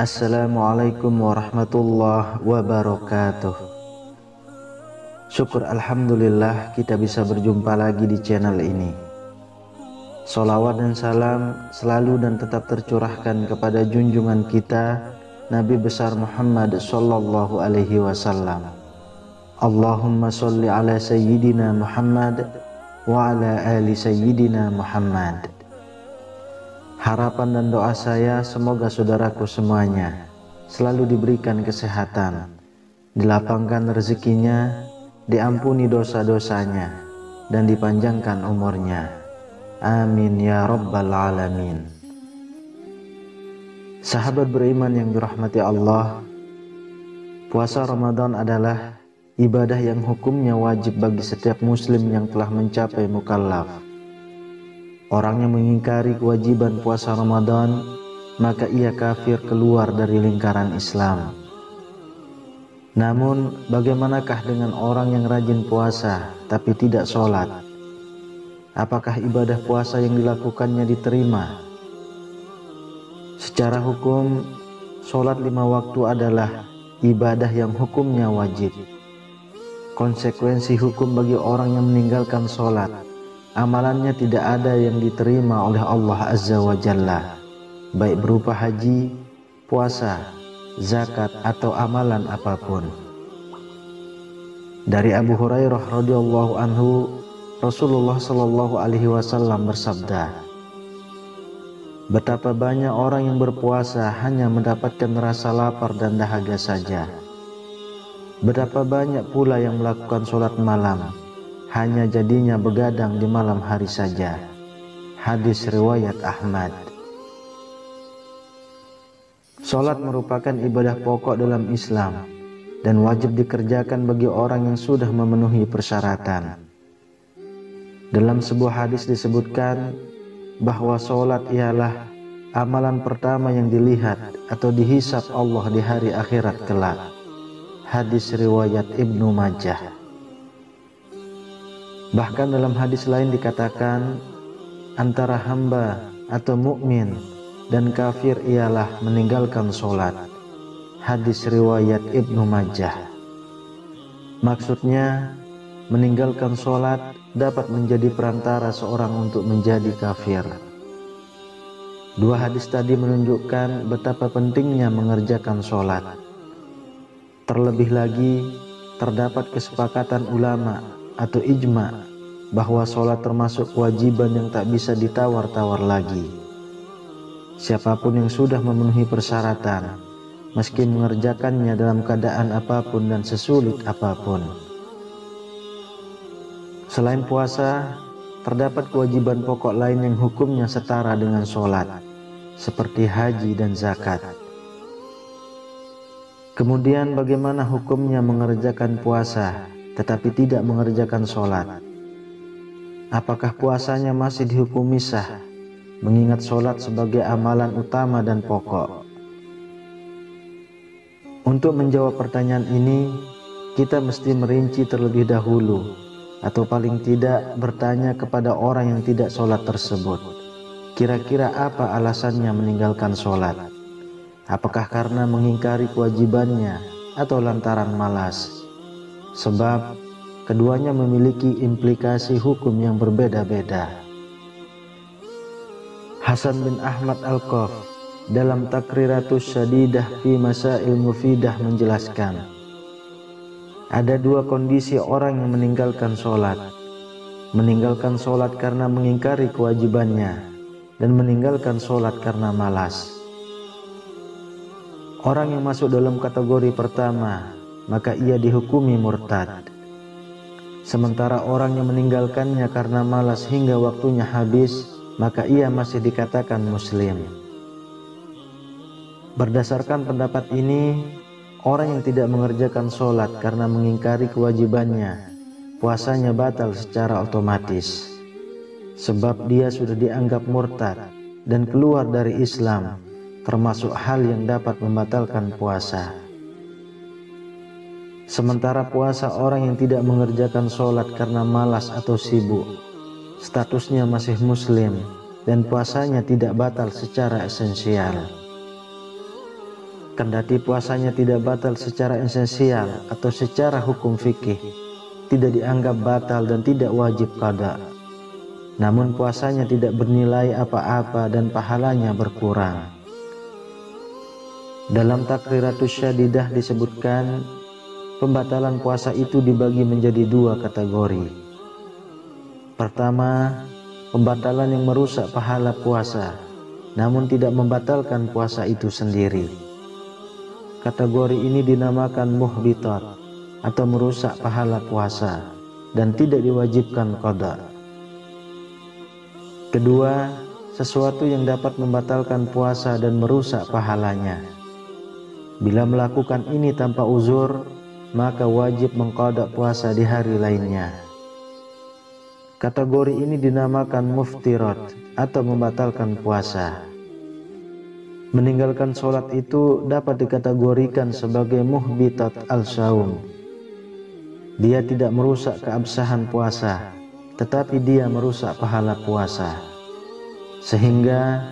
Assalamualaikum warahmatullahi wabarakatuh. Syukur Alhamdulillah kita bisa berjumpa lagi di channel ini. Salawat dan salam selalu dan tetap tercurahkan kepada junjungan kita Nabi besar Muhammad sallallahu alaihi wasallam. Allahumma salli ala sayyidina Muhammad wa ala ali sayyidina Muhammad Harapan dan doa saya semoga saudaraku semuanya selalu diberikan kesehatan, dilapangkan rezekinya, diampuni dosa-dosanya, dan dipanjangkan umurnya. Amin ya rabbal alamin. Sahabat beriman yang dirahmati Allah, puasa Ramadan adalah ibadah yang hukumnya wajib bagi setiap muslim yang telah mencapai mukallaf. Orang yang mengingkari kewajiban puasa Ramadan, maka ia kafir keluar dari lingkaran Islam. Namun, bagaimanakah dengan orang yang rajin puasa tapi tidak sholat? Apakah ibadah puasa yang dilakukannya diterima? Secara hukum, sholat lima waktu adalah ibadah yang hukumnya wajib. Konsekuensi hukum bagi orang yang meninggalkan sholat amalannya tidak ada yang diterima oleh Allah Azza wa Jalla baik berupa haji, puasa, zakat atau amalan apa pun. Dari Abu Hurairah radhiyallahu anhu Rasulullah shallallahu alaihi wasallam bersabda Betapa banyak orang yang berpuasa hanya mendapatkan rasa lapar dan dahaga saja. Betapa banyak pula yang melakukan sholat malam hanya jadinya begadang di malam hari saja. Hadis riwayat Ahmad. Salat merupakan ibadah pokok dalam Islam dan wajib dikerjakan bagi orang yang sudah memenuhi persyaratan. Dalam sebuah hadis disebutkan bahwa salat ialah amalan pertama yang dilihat atau dihisap Allah di hari akhirat kelak. Hadis riwayat Ibnu Majah. Bahkan dalam hadis lain dikatakan antara hamba atau mukmin dan kafir ialah meninggalkan sholat. Hadis riwayat Ibnu Majah. Maksudnya meninggalkan sholat dapat menjadi perantara seorang untuk menjadi kafir. Dua hadis tadi menunjukkan betapa pentingnya mengerjakan sholat. Terlebih lagi, terdapat kesepakatan ulama atau ijma bahwa sholat termasuk kewajiban yang tak bisa ditawar-tawar lagi. Siapa pun yang sudah memenuhi persyaratan, meski mengerjakannya dalam keadaan apa pun dan sesulit apa pun. Selain puasa, terdapat kewajiban pokok lain yang hukumnya setara dengan sholat, seperti haji dan zakat. Kemudian bagaimana hukumnya mengerjakan puasa tetapi tidak mengerjakan sholat. Apakah puasanya masih dihukum misah, mengingat sholat sebagai amalan utama dan pokok? Untuk menjawab pertanyaan ini, kita mesti merinci terlebih dahulu, atau paling tidak bertanya kepada orang yang tidak sholat tersebut. Kira-kira apa alasannya meninggalkan sholat? Apakah karena mengingkari kewajibannya atau lantaran malas? Sebab keduanya memiliki implikasi hukum yang berbeda-beda. Hasan bin Ahmad Al-Qaf dalam Takriratus Syadidah fi Masail Mufidah menjelaskan ada dua kondisi orang yang meninggalkan sholat meninggalkan sholat karena mengingkari kewajibannya dan meninggalkan sholat karena malas orang yang masuk dalam kategori pertama maka ia dihukumi murtad. Sementara orang yang meninggalkannya karena malas hingga waktunya habis, maka ia masih dikatakan muslim. Berdasarkan pendapat ini, Orang yang tidak mengerjakan sholat karena mengingkari kewajibannya, puasanya batal secara otomatis. Sebab dia sudah dianggap murtad dan keluar dari Islam, termasuk hal yang dapat membatalkan puasa. Sementara puasa orang yang tidak mengerjakan sholat karena malas atau sibuk, statusnya masih muslim dan puasanya tidak batal secara esensial. Kendati puasanya tidak batal secara esensial atau secara hukum fikih, tidak dianggap batal dan tidak wajib qada. Namun puasanya tidak bernilai apa-apa dan pahalanya berkurang. Dalam takriratus syadidah disebutkan, pembatalan puasa itu dibagi menjadi dua kategori. Pertama, pembatalan yang merusak pahala puasa, namun tidak membatalkan puasa itu sendiri. Kategori ini dinamakan muhbitat atau merusak pahala puasa dan tidak diwajibkan qada. Kedua, sesuatu yang dapat membatalkan puasa dan merusak pahalanya. Bila melakukan ini tanpa uzur, maka wajib mengkodok puasa di hari lainnya. Kategori ini dinamakan muftirat atau membatalkan puasa. Meninggalkan sholat itu dapat dikategorikan sebagai muhbitat al-saum. Dia tidak merusak keabsahan puasa, tetapi dia merusak pahala puasa. Sehingga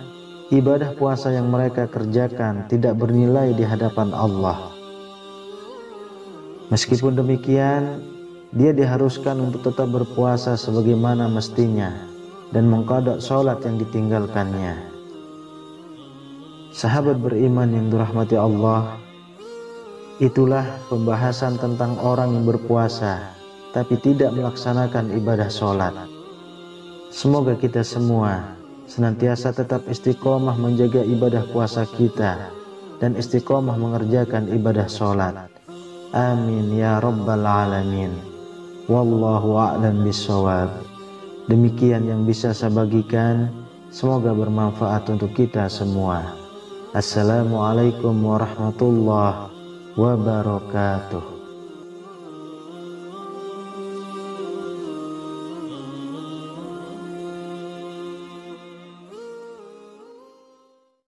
ibadah puasa yang mereka kerjakan tidak bernilai di hadapan Allah. Meskipun demikian, dia diharuskan untuk tetap berpuasa sebagaimana mestinya dan mengkodok sholat yang ditinggalkannya. Sahabat beriman yang dirahmati Allah, itulah pembahasan tentang orang yang berpuasa tapi tidak melaksanakan ibadah sholat. Semoga kita semua senantiasa tetap istiqomah menjaga ibadah puasa kita dan istiqomah mengerjakan ibadah sholat. Amin ya rabbal alamin. Wallahu a'lam bisawab. Demikian yang bisa saya bagikan. Semoga bermanfaat untuk kita semua. Assalamualaikum warahmatullahi wabarakatuh